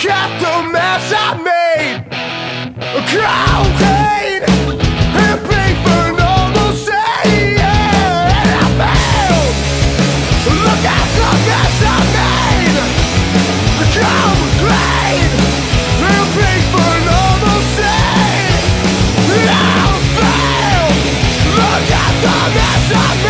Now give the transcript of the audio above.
Look at the mess I made Crowded and paid for normalcy And I failed. Look at the mess I made. Crowded and paid for normalcy And I failed. Look at the mess I made.